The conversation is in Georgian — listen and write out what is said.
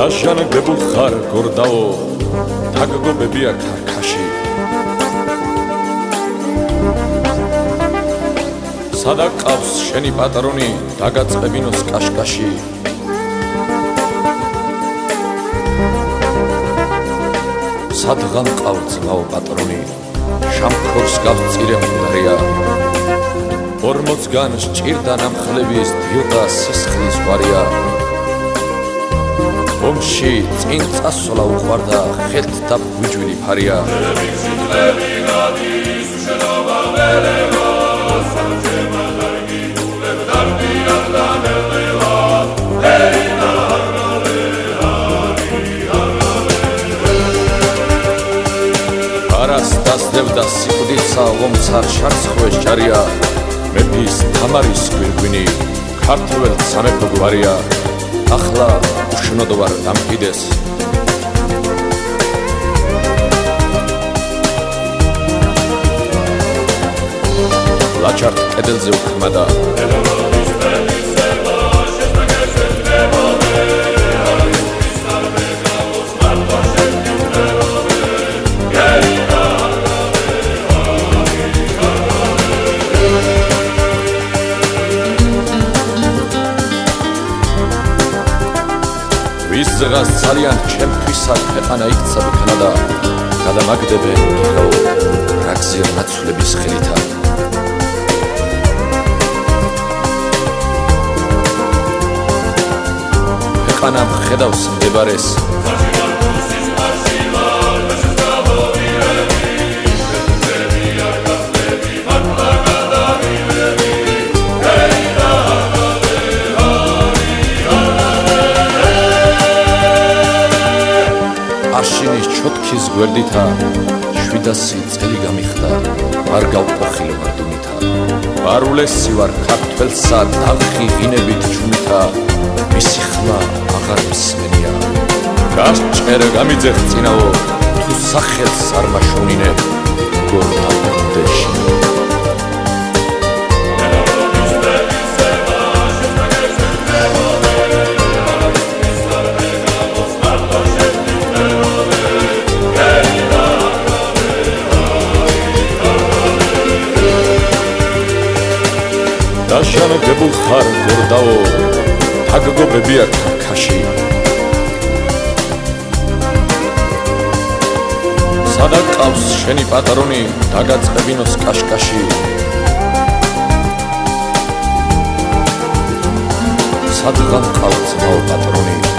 დაშანებულ ხარ გორდაო თაგგობებია ქარქაში სადა ყავს შენი პატრონი დაგაწებინოს კაშკაში. სადღამ ყავს ძმაო პატრონი შამქორს გავწირე მდარია 40 სჭირდა ნამხლების დილდა სისხლის ვარია ომში წინ წასვლა უყვარდა ხელთ და ბუჯვილი ფარია. დასდევდა სიკვდილსა ომცარ შარცხოეს ჯარია. მეფის თამარის გვირგვინი ქართველ სამეფო გვარია ახლა უშნოდ ვარ დამკიდეს ლაჩარ კედელზე უქმადა ვის ზღას ძალიან ჩემთვისა ქვეყანა იქცა ბქნა და გადამაგდებე გიგაო რაგზია მაცულების ხელითა. ქვეყანა ხედავს მდებარეს ჩოთქის გვერდითა 700 წელი გამიხდა არ გავყოხილო მარტუნითა ვარულესი ვარ ქართველსა დაღი ღინებით ჩუნთა მისი ხმა აღარ მსმენია გასჭერ გამიძეხ წინაო თუ სახელს არ მაშონინე გორდაში დაშანებულ ხარ გორდაო. თაგგობებია ქაში. სადა ყავს შენი პატრონი დაგაწებინოს კაშკაში. სადღან ყავს მაო პატრონი